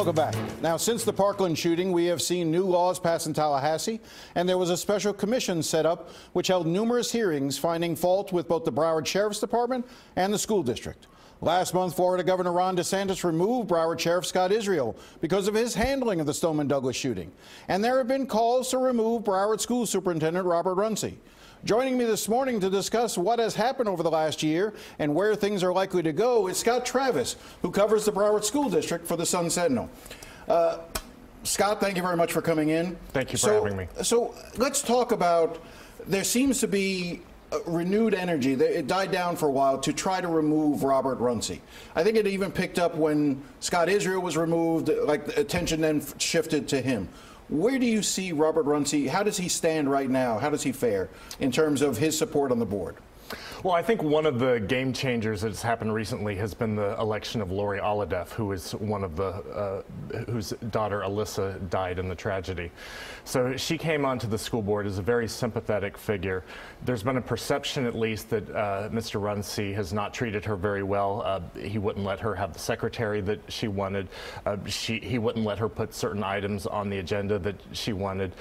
Welcome back. Now, since the Parkland shooting, we have seen new laws passed in Tallahassee, and there was a special commission set up which held numerous hearings finding fault with both the Broward Sheriff's Department and the school district. Last month, Florida Governor Ron DeSantis removed Broward Sheriff Scott Israel because of his handling of the Stoneman Douglas shooting. And there have been calls to remove Broward School Superintendent Robert Runcie. Joining me this morning to discuss what has happened over the last year and where things are likely to go is Scott Travis, who covers the Broward School District for the Sun Sentinel. Uh, Scott, thank you very much for coming in. Thank you for so, having me. So let's talk about. There seems to be renewed energy. It died down for a while to try to remove Robert Runcie. I think it even picked up when Scott Israel was removed. Like attention then shifted to him. Where do you see Robert Runcie? How does he stand right now? How does he fare in terms of his support on the board? Well, I think one of the game changers that's happened recently has been the election of Lori Alhadeff, who is one of the, uh, whose daughter Alyssa died in the tragedy. So she came onto the school board as a very sympathetic figure. There's been a perception, at least, that uh, Mr. Runcie has not treated her very well. Uh, he wouldn't let her have the secretary that she wanted. Uh, she, he wouldn't let her put certain items on the agenda that she wanted.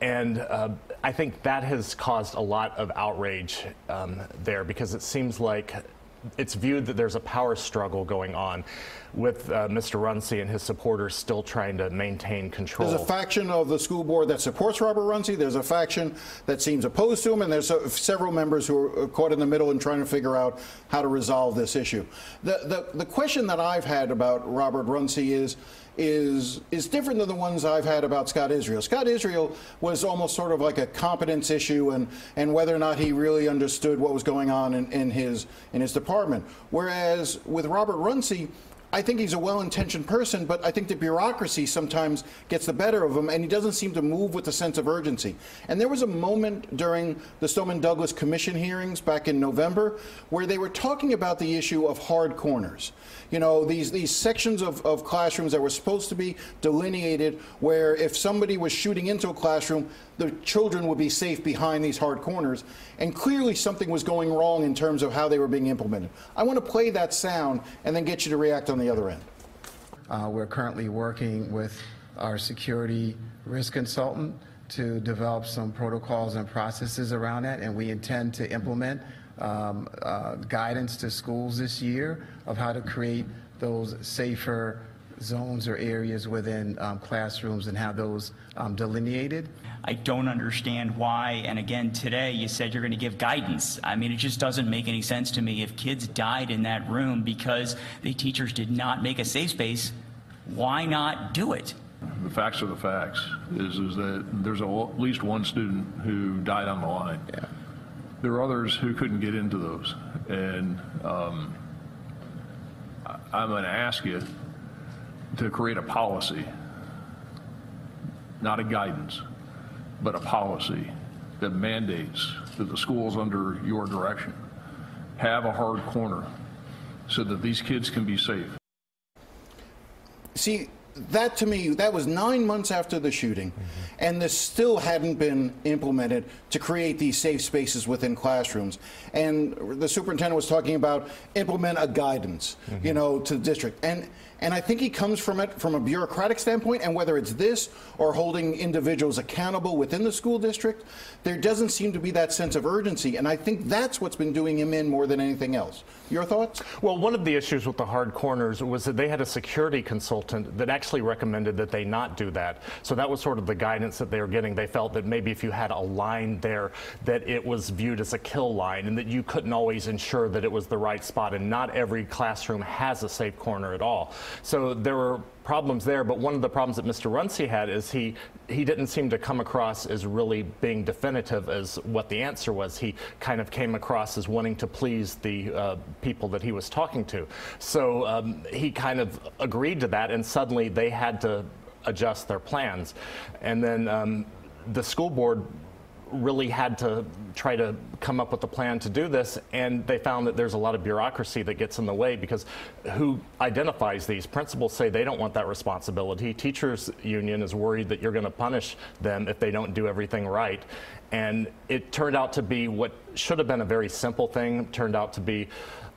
And uh, I think that has caused a lot of outrage um, there because it seems like it's viewed that there's a power struggle going on with uh, Mr. Runcie and his supporters still trying to maintain control. There's a faction of the school board that supports Robert Runcie. There's a faction that seems opposed to him, and there's several members who are caught in the middle and trying to figure out how to resolve this issue. The, the, the question that I've had about Robert Runcie is, is is different than the ones I've had about Scott Israel. Scott Israel was almost sort of like a competence issue and, and whether or not he really understood what was going on in, in his in his department. Whereas with Robert Runcie, I think he's a well-intentioned person, but I think the bureaucracy sometimes gets the better of him, and he doesn't seem to move with a sense of urgency. And there was a moment during the Stoneman Douglas Commission hearings back in November where they were talking about the issue of hard corners. You know, these these sections of, of classrooms that were supposed to be delineated, where if somebody was shooting into a classroom, the children would be safe behind these hard corners. And clearly, something was going wrong in terms of how they were being implemented. I want to play that sound and then get you to react on the other end. Uh, we're currently working with our security risk consultant to develop some protocols and processes around that, and we intend to implement um, uh, guidance to schools this year of how to create those safer zones or areas within um, classrooms and have those um, delineated. I don't understand why, and again, today you said you're going to give guidance. I mean, it just doesn't make any sense to me. If kids died in that room because the teachers did not make a safe space, why not do it? The facts are the facts. Is is that there's a, at least one student who died on the line. Yeah. There are others who couldn't get into those, and um, I'm going to ask you to create a policy, not a guidance, but a policy that mandates that the schools under your direction have a hard corner so that these kids can be safe. See, that to me, that was nine months after the shooting, mm-hmm. and this still hadn't been implemented to create these safe spaces within classrooms. And the superintendent was talking about implement a guidance, mm-hmm. you know, to the district. And and I think he comes from it from a bureaucratic standpoint, and whether it's this or holding individuals accountable within the school district, there doesn't seem to be that sense of urgency. And I think that's what's been doing him in more than anything else. Your thoughts? Well, one of the issues with the hard corners was that they had a security consultant that actually recommended that they not do that. So that was sort of the guidance that they were getting. They felt that maybe if you had a line there, that it was viewed as a kill line and that you couldn't always ensure that it was the right spot. And not every classroom has a safe corner at all. So there were problems there, but one of the problems that Mr. Runcie had is he he didn't seem to come across as really being definitive as what the answer was. He kind of came across as wanting to please the uh, people that he was talking to. So um, he kind of agreed to that, and suddenly they had to adjust their plans. And then um, the school board really had to try to come up with a plan to do this, and they found that there's a lot of bureaucracy that gets in the way because who identifies these? Principals say they don't want that responsibility. Teachers union is worried that you're going to punish them if they don't do everything right. And it turned out to be what should have been a very simple thing, turned out to be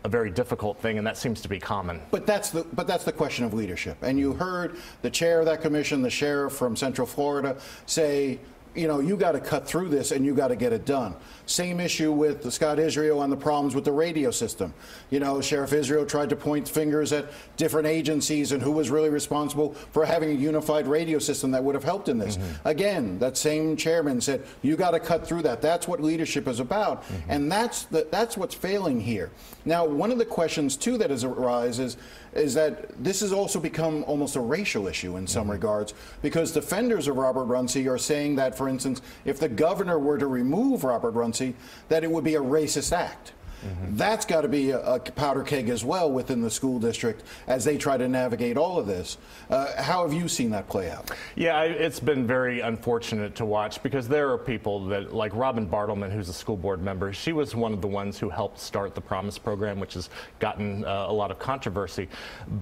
a very difficult thing, and that seems to be common. But that's the but that's the question of leadership. And you heard the chair of that commission, the sheriff from Central Florida, say you know, you got to cut through this and you got to get it done. Same issue with Scott Israel on the problems with the radio system. You know, Sheriff Israel tried to point fingers at different agencies and who was really responsible for having a unified radio system that would have helped in this. Mm-hmm. Again, that same chairman said, you got to cut through that. That's what leadership is about. Mm-hmm. And that's, the, that's what's failing here. Now, one of the questions, too, that has arisen is, is that this has also become almost a racial issue in some mm-hmm. regards because defenders of Robert Runcie are saying that, for instance, if the governor were to remove Robert Runcie, that it would be a racist act. Mm-hmm. That's got to be a, a, powder keg as well within the school district as they try to navigate all of this. Uh, how have you seen that play out? Yeah, it's been very unfortunate to watch because there are people that, like Robin Bartleman, who's a school board member, she was one of the ones who helped start the Promise program, which has gotten uh, a lot of controversy.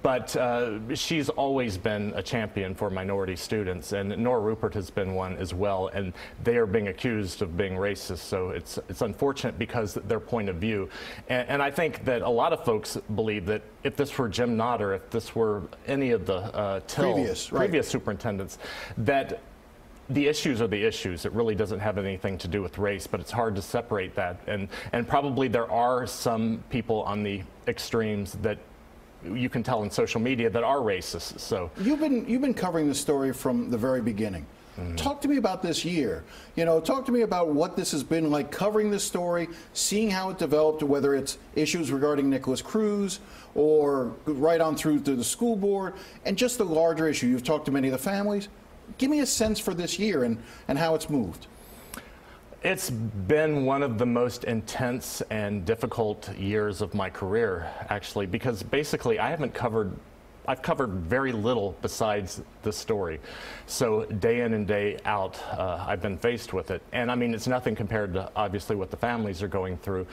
But uh, she's always been a champion for minority students, and Nora Rupert has been one as well, and they are being accused of being racist. So it's, it's unfortunate because their point of view and, and, I think that a lot of folks believe that if this were Jim Nott or if this were any of the uh, Till, previous, right. previous superintendents, that the issues are the issues. It really doesn't have anything to do with race, but it's hard to separate that. And, and probably there are some people on the extremes that you can tell in social media that are racist. So you've been you've been covering the story from the very beginning. Mm-hmm. Talk to me about this year. You know, talk to me about what this has been like covering this story, seeing how it developed, whether it's issues regarding Nikolas Cruz or right on through to the school board, and just the larger issue. You've talked to many of the families. Give me a sense for this year and, and how it's moved. It's been one of the most intense and difficult years of my career, actually, because basically I haven't covered I've covered very little besides the story. So day in and day out, uh, I've been faced with it. And I mean, it's nothing compared to obviously what the families are going through,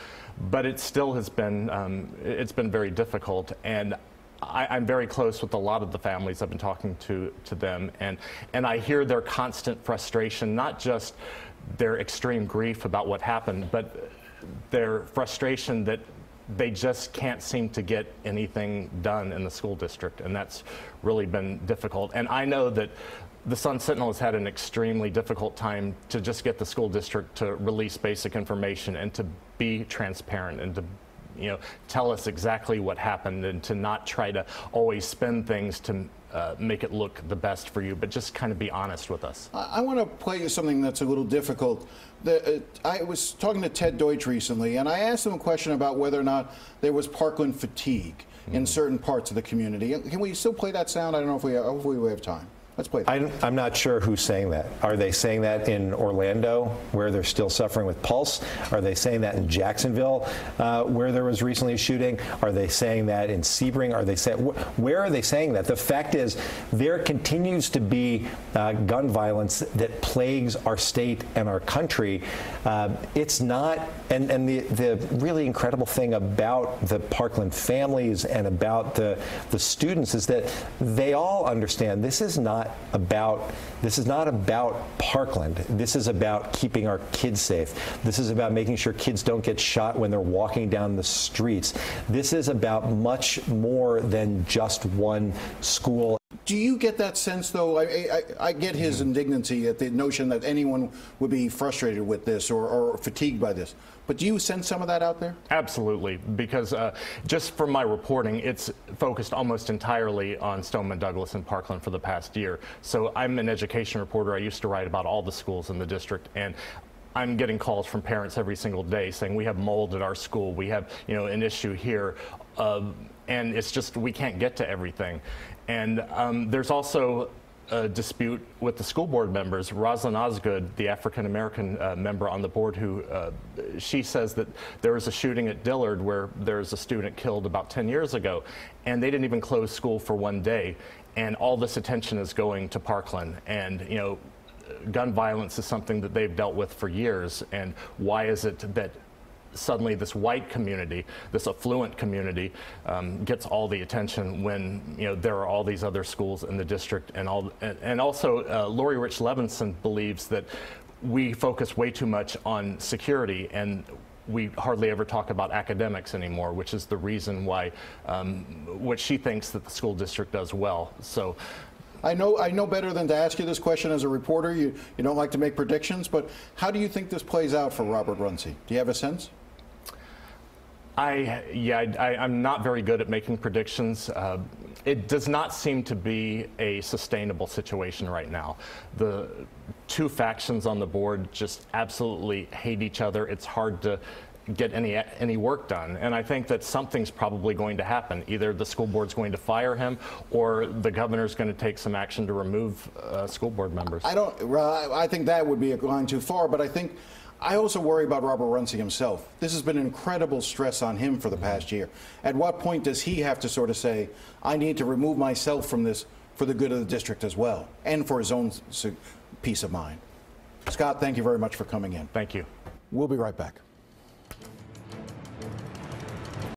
but it still has been, um, it's been very difficult. And I, am very close with a lot of the families. I've been talking to, to them, and, and I hear their constant frustration, not just their extreme grief about what happened, but their frustration that they just can't seem to get anything done in the school district, and that's really been difficult. And I know that the Sun Sentinel has had an extremely difficult time to just get the school district to release basic information and to be transparent and to you know tell us exactly what happened and to not try to always spin things to uh, make it look the best for you, but just kind of be honest with us. I, I want to play you something that's a little difficult. The, uh, I was talking to Ted Deutsch recently, and I asked him a question about whether or not there was Parkland fatigue mm-hmm. in certain parts of the community. Can we still play that sound? I don't know if we, hopefully we have time. Let's play. I'm, I'm not sure who's saying that. Are they saying that in Orlando, where they're still suffering with pulse? Are they saying that in Jacksonville, uh, where there was recently a shooting? Are they saying that in Sebring? Are they saying wh- where are they saying that? The fact is, there continues to be uh, gun violence that plagues our state and our country. Uh, it's not, and, and the, the really incredible thing about the Parkland families and about the, the students is that they all understand this is not about this is not about Parkland. This is about keeping our kids safe. This is about making sure kids don't get shot when they're walking down the streets. This is about much more than just one school. Do you get that sense, though? I, I, I get his indignancy at the notion that anyone would be frustrated with this or, or fatigued by this. But do you sense some of that out there? Absolutely, because uh, just from my reporting, it's focused almost entirely on Stoneman Douglas and Parkland for the past year. So I'm an education reporter. I used to write about all the schools in the district, and I'm getting calls from parents every single day saying we have mold at our school, we have you know an issue here, uh, and it's just we can't get to everything. And um, there's also a dispute with the school board members. Rosalind Osgood, the African American uh, member on the board, who uh, she says that there was a shooting at Dillard where there's a student killed about 10 years ago, and they didn't even close school for one day. And all this attention is going to Parkland. And, you know, gun violence is something that they've dealt with for years, and why is it that suddenly this white community, this affluent community, um, gets all the attention when you know there are all these other schools in the district, and all, and, and also uh, Laurie Rich Levinson believes that we focus way too much on security and. We hardly ever talk about academics anymore, which is the reason why, um, what she thinks that the school district does well. So, I know, I know better than to ask you this question as a reporter. You, you don't like to make predictions, but how do you think this plays out for Robert Runcie? Do you have a sense? I yeah, I, I'm not very good at making predictions. Uh, it does not seem to be a sustainable situation right now. The two factions on the board just absolutely hate each other. It's hard to get any any work done, and I think that something's probably going to happen. Either the school board's going to fire him, or the governor's going to take some action to remove uh, school board members. I don't. I think that would be going too far. But I think I also worry about Robert Runcie himself. This has been incredible stress on him for the past year. At what point does he have to sort of say, "I need to remove myself from this for the good of the district as well, and for his own peace of mind"? Scott, thank you very much for coming in. Thank you. We'll be right back. Thank you.